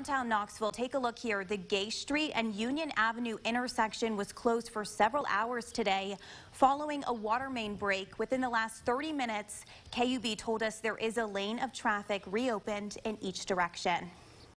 downtown Knoxville, take a look here. The Gay Street and Union Avenue intersection was closed for several hours today following a water main break. Within the last 30 minutes, KUB told us there is a lane of traffic reopened in each direction.